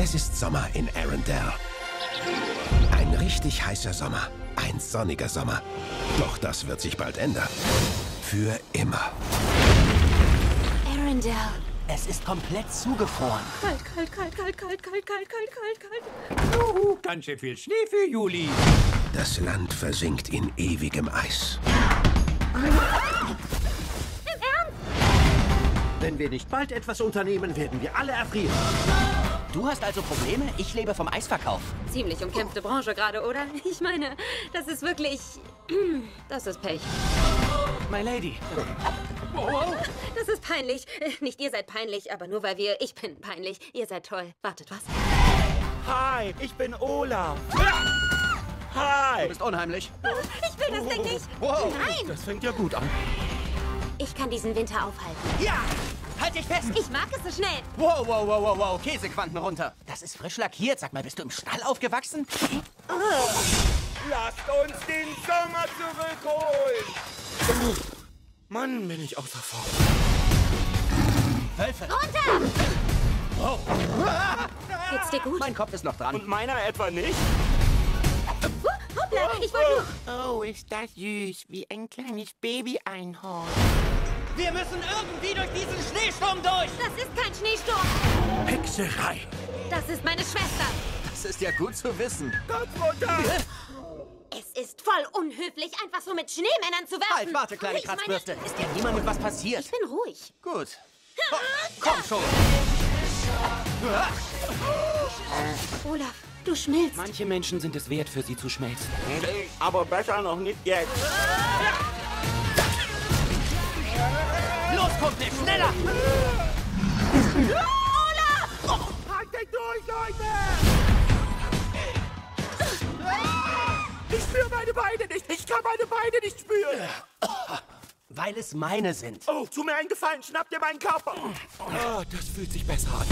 Es ist Sommer in Arendelle. Ein richtig heißer Sommer. Ein sonniger Sommer. Doch das wird sich bald ändern. Für immer. Arendelle. Es ist komplett zugefroren. Kalt, kalt, kalt, kalt, kalt, kalt, kalt, kalt, kalt, kalt. Juhu, ganz schön viel Schnee für Juli. Das Land versinkt in ewigem Eis. Wenn wir nicht bald etwas unternehmen, werden wir alle erfrieren. Du hast also Probleme? Ich lebe vom Eisverkauf. Ziemlich umkämpfte Branche gerade, oder? Ich meine, das ist wirklich... Das ist Pech. My Lady. Das ist peinlich. Nicht ihr seid peinlich, aber nur weil wir... Ich bin peinlich. Ihr seid toll. Wartet, was? Hi, ich bin Olaf. Du Hi. bist unheimlich. Ich will das Ding nicht. Wow. Nein, Das fängt ja gut an. ich kann diesen Winter aufhalten. Ja! Halt dich fest! Ich mag es so schnell. Wow, wow, wow, wow, wow. Käsequanten runter. Das ist frisch lackiert. Sag mal, bist du im Stall aufgewachsen? Lasst uns den Sommer zurückholen. Mann, bin ich außer Form. Wölfe. Runter! Geht's dir gut? Mein Kopf ist noch dran. Und meiner etwa nicht? Huh, hoppla, ich wollte nur... Oh, ist das süß, wie ein kleines Baby-Einhorn. Wir müssen irgendwie durch diesen Schneesturm durch. Das ist kein Schneesturm. Hexerei. Das ist meine Schwester. Das ist ja gut zu wissen. Gott runter. Es ist voll unhöflich, einfach so mit Schneemännern zu werfen. Halt, warte, kleine meine- Kratzbürste. Ist dir niemandem was passiert? Ich bin ruhig. Gut. Oh, komm schon. Olaf, du schmilzt. Manche Menschen sind es wert, für sie zu schmelzen. Aber besser noch nicht jetzt. Kumpel, schneller! Haltet durch, Leute! Ich spüre meine Beine nicht. Ich kann meine Beine nicht spüren. Weil es meine sind. Oh, tu mir einen Gefallen. Schnapp dir meinen Körper. Oh, das fühlt sich besser an.